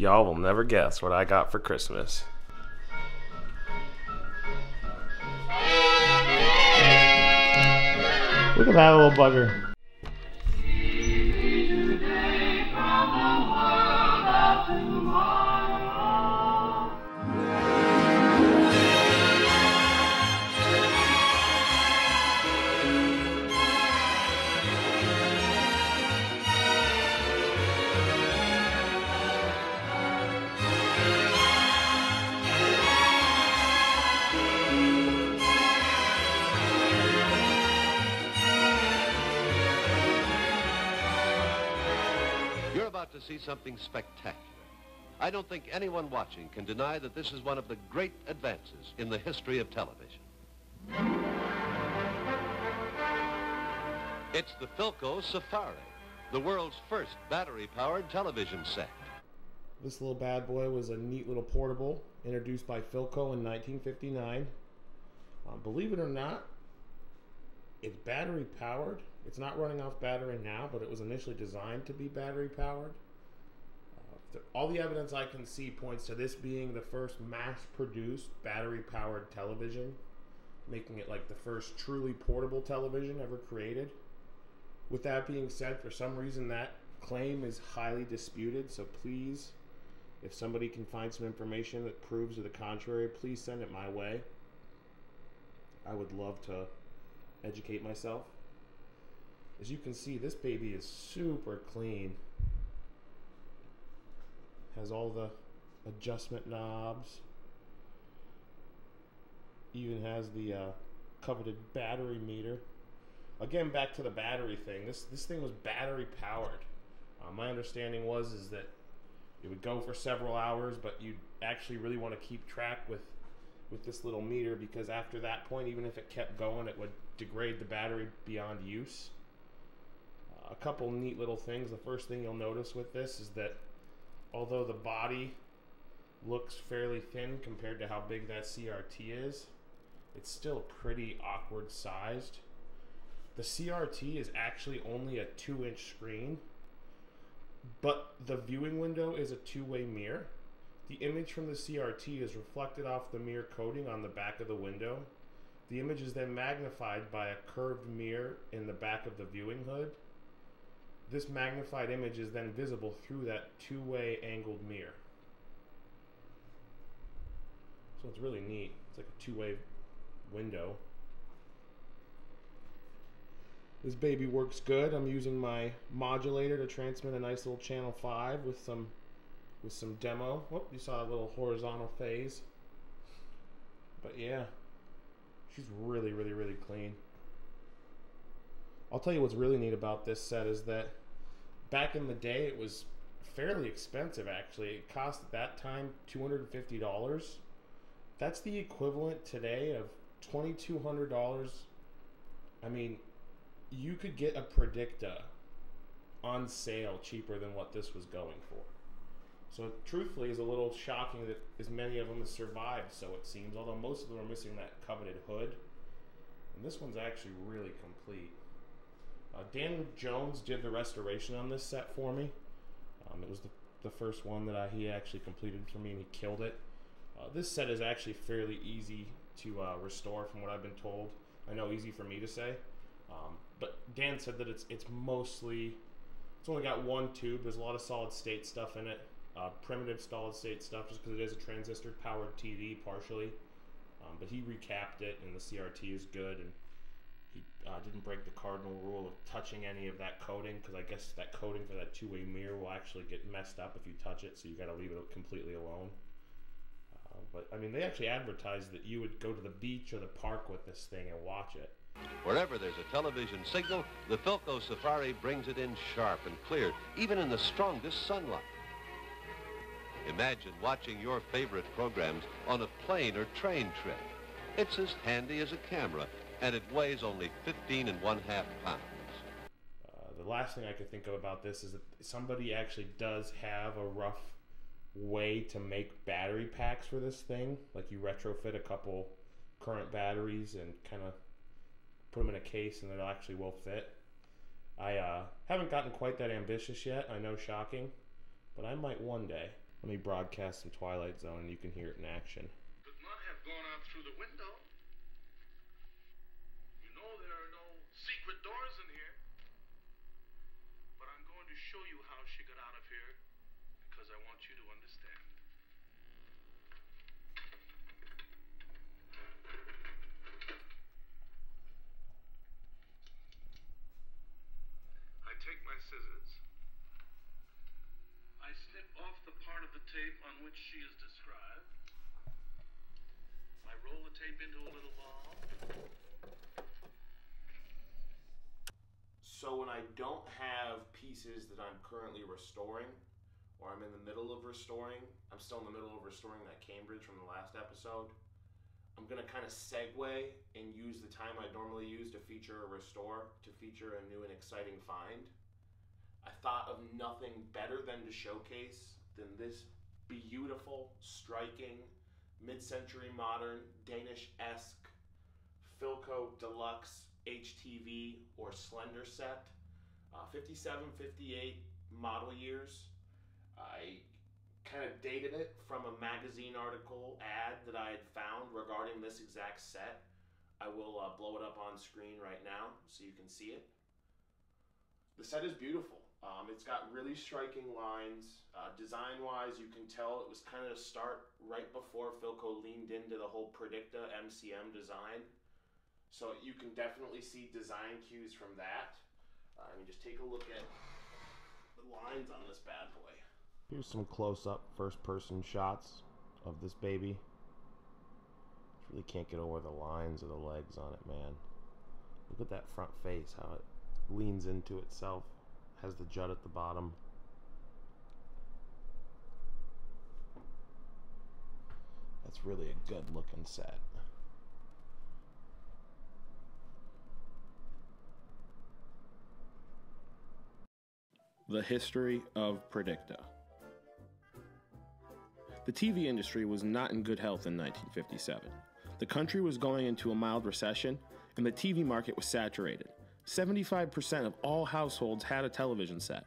Y'all will never guess what I got for Christmas. Look at that little bugger. To see something spectacular. I don't think anyone watching can deny that this is one of the great advances in the history of television. It's the Philco Safari, the world's first battery-powered television set. This little bad boy was a neat little portable introduced by Philco in 1959. Uh, believe it or not, it's battery powered. It's not running off battery now, but it was initially designed to be battery powered. All the evidence I can see points to this being the first mass produced battery powered television, making it like the first truly portable television ever created. With that being said, for some reason that claim is highly disputed, so please, if somebody can find some information that proves to the contrary, please send it my way. I would love to educate myself. As you can see, this baby is super clean. Has all the adjustment knobs. Even has the uh, coveted battery meter. Again, back to the battery thing. This this thing was battery powered. Uh, my understanding was is that it would go for several hours, but you actually really want to keep track with with this little meter because after that point, even if it kept going, it would degrade the battery beyond use. Uh, a couple neat little things. The first thing you'll notice with this is that although the body looks fairly thin compared to how big that CRT is, it's still pretty awkward sized. The CRT is actually only a two inch screen, but the viewing window is a two way mirror. The image from the CRT is reflected off the mirror coating on the back of the window. The image is then magnified by a curved mirror in the back of the viewing hood. This magnified image is then visible through that two way angled mirror. So it's really neat. It's like a two way window. This baby works good. I'm using my modulator to transmit a nice little channel 5 with some with some demo. Whoop, you saw a little horizontal phase. But yeah, she's really, really, really clean. I'll tell you what's really neat about this set is that back in the day it was fairly expensive actually. It cost at that time $250. That's the equivalent today of $2,200. I mean, you could get a Predicta on sale cheaper than what this was going for. So, truthfully, it's a little shocking that as many of them have survived, so it seems, although most of them are missing that coveted hood. And this one's actually really complete. Uh, Dan Jones did the restoration on this set for me. Um, it was the, the first one that I, he actually completed for me, and he killed it. Uh, this set is actually fairly easy to uh, restore, from what I've been told. I know easy for me to say, um, but Dan said that it's it's mostly it's only got one tube. There's a lot of solid state stuff in it, uh, primitive solid state stuff, just because it is a transistor powered TV partially. Um, but he recapped it, and the CRT is good, and he uh, didn't break the cardinal rule of touching any of that coating, because I guess that coating for that two way mirror will actually get messed up if you touch it, so you got to leave it completely alone. Uh, but I mean, they actually advertised that you would go to the beach or the park with this thing and watch it. Wherever there's a television signal, the Philco Safari brings it in sharp and clear, even in the strongest sunlight. Imagine watching your favorite programs on a plane or train trip. It's as handy as a camera, and it weighs only 15 and one half pounds. Uh, the last thing I could think of about this is that somebody actually does have a rough way to make battery packs for this thing. Like you retrofit a couple current batteries and kind of put them in a case and they'll actually will fit. I uh, haven't gotten quite that ambitious yet. I know, shocking, but I might one day. Let me broadcast some Twilight Zone and you can hear it in action. Could not have gone out through the window. You know there are no secret doors in here. But I'm going to show you how she got out of here because I want you to understand. I take my scissors. I snip off the part of the tape on which she is described. I roll the tape into a little ball. So when I don't have pieces that I'm currently restoring, or I'm in the middle of restoring, I'm still in the middle of restoring that Cambridge from the last episode. I'm gonna kind of segue and use the time I normally use to feature a restore to feature a new and exciting find. I thought of nothing better than to showcase than this beautiful, striking, mid-century modern Danish-esque Philco Deluxe HTV or Slender set, uh, 57, 58 model years. I kind of dated it from a magazine article ad that I had found regarding this exact set. I will uh, blow it up on screen right now so you can see it. The set is beautiful. Um, it's got really striking lines. Uh, design wise, you can tell it was kind of a start right before Philco leaned into the whole Predicta MCM design. So you can definitely see design cues from that. Uh, I mean, just take a look at the lines on this bad boy. Here's some close up first person shots of this baby. Really can't get over the lines of the legs on it, man. Look at that front face, how it leans into itself, has the jut at the bottom. That's really a good looking set. The history of Predicta. The TV industry was not in good health in 1957. The country was going into a mild recession, and the TV market was saturated. 75% of all households had a television set.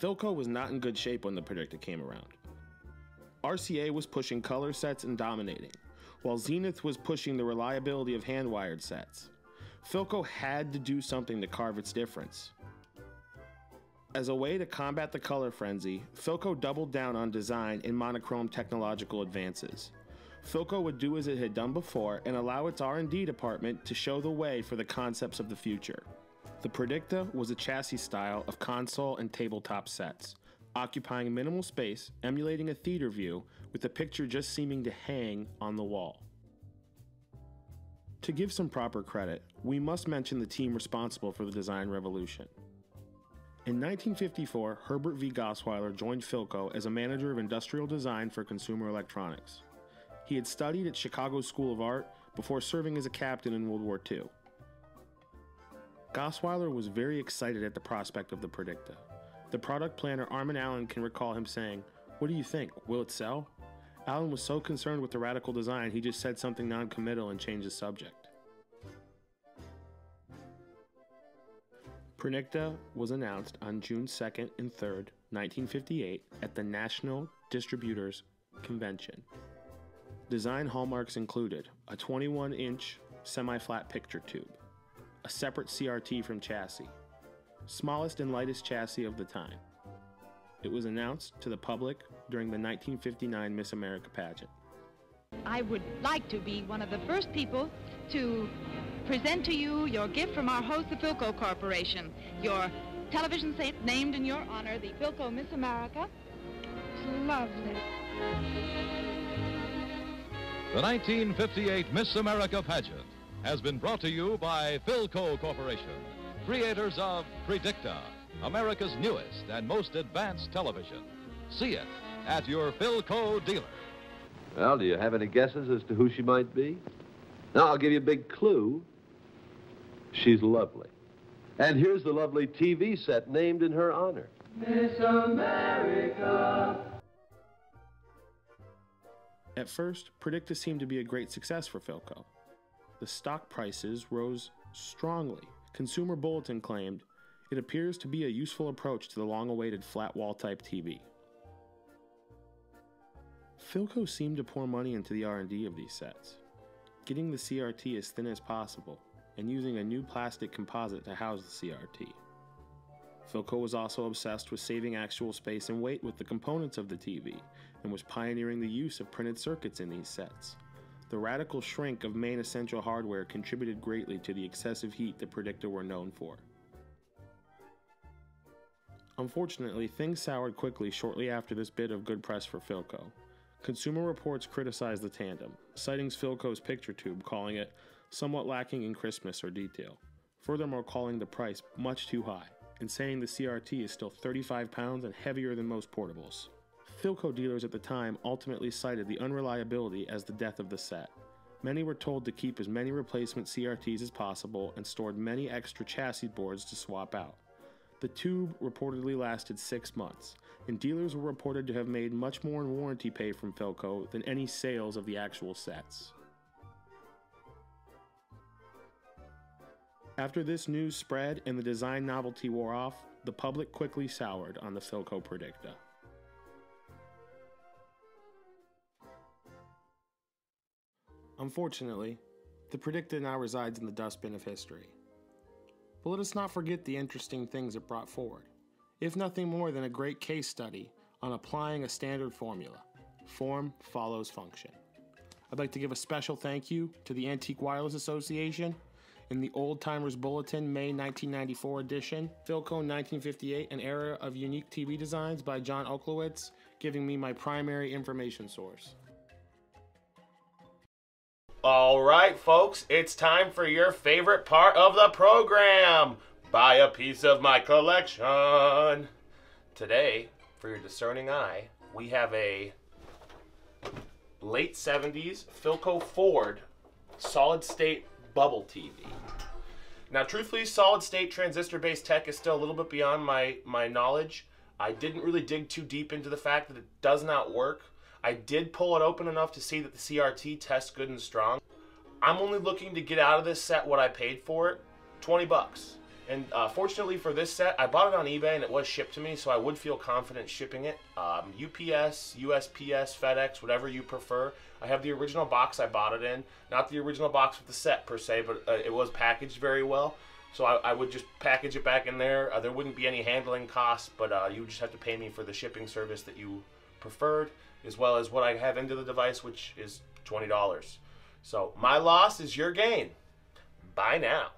Philco was not in good shape when the Predicta came around. RCA was pushing color sets and dominating, while Zenith was pushing the reliability of hand wired sets. Philco had to do something to carve its difference. As a way to combat the color frenzy, Philco doubled down on design and monochrome technological advances. Philco would do as it had done before and allow its R&D department to show the way for the concepts of the future. The Predicta was a chassis style of console and tabletop sets, occupying minimal space, emulating a theater view, with the picture just seeming to hang on the wall. To give some proper credit, we must mention the team responsible for the design revolution. In 1954, Herbert V. Gosweiler joined Philco as a manager of industrial design for consumer electronics. He had studied at Chicago School of Art before serving as a captain in World War II. Gosweiler was very excited at the prospect of the Predicta. The product planner Armin Allen can recall him saying, What do you think? Will it sell? Allen was so concerned with the radical design, he just said something non committal and changed the subject. Predicta was announced on June 2nd and 3rd, 1958, at the National Distributors Convention. Design hallmarks included a 21 inch semi flat picture tube, a separate CRT from chassis, smallest and lightest chassis of the time. It was announced to the public during the 1959 Miss America pageant. I would like to be one of the first people to present to you your gift from our host, the Philco Corporation. Your television set named in your honor, the Philco Miss America. It's lovely. The 1958 Miss America pageant has been brought to you by Philco Corporation, creators of Predicta, America's newest and most advanced television. See it at your Philco dealer. Well, do you have any guesses as to who she might be? Now, I'll give you a big clue. She's lovely. And here's the lovely TV set named in her honor. Miss America. At first, Predicta seemed to be a great success for Philco. The stock prices rose strongly. Consumer Bulletin claimed it appears to be a useful approach to the long awaited flat wall type TV. Philco seemed to pour money into the R&D of these sets, getting the CRT as thin as possible and using a new plastic composite to house the CRT. Philco was also obsessed with saving actual space and weight with the components of the TV and was pioneering the use of printed circuits in these sets. The radical shrink of main essential hardware contributed greatly to the excessive heat that Predicta were known for. Unfortunately, things soured quickly shortly after this bit of good press for Philco. Consumer Reports criticized the tandem, citing Philco's picture tube, calling it somewhat lacking in crispness or detail, furthermore, calling the price much too high, and saying the CRT is still 35 pounds and heavier than most portables. Philco dealers at the time ultimately cited the unreliability as the death of the set. Many were told to keep as many replacement CRTs as possible and stored many extra chassis boards to swap out. The tube reportedly lasted six months, and dealers were reported to have made much more in warranty pay from Philco than any sales of the actual sets. After this news spread and the design novelty wore off, the public quickly soured on the Philco Predicta. Unfortunately, the Predicta now resides in the dustbin of history. But let us not forget the interesting things it brought forward, if nothing more than a great case study on applying a standard formula form follows function. I'd like to give a special thank you to the Antique Wireless Association in the Old Timers Bulletin May 1994 edition, Philco 1958, an era of unique TV designs by John Oklowitz, giving me my primary information source. All right, folks, it's time for your favorite part of the program. Buy a piece of my collection. Today, for your discerning eye, we have a late 70s Philco Ford solid state bubble TV. Now, truthfully, solid state transistor based tech is still a little bit beyond my, my knowledge. I didn't really dig too deep into the fact that it does not work. I did pull it open enough to see that the CRT tests good and strong. I'm only looking to get out of this set what I paid for it, 20 bucks. And uh, fortunately for this set, I bought it on eBay and it was shipped to me, so I would feel confident shipping it. Um, UPS, USPS, FedEx, whatever you prefer. I have the original box I bought it in, not the original box with the set per se, but uh, it was packaged very well. So I, I, would just package it back in there. Uh, there wouldn't be any handling costs, but uh, you would just have to pay me for the shipping service that you preferred as well as what I have into the device, which is $20. So my loss is your gain. Bye now.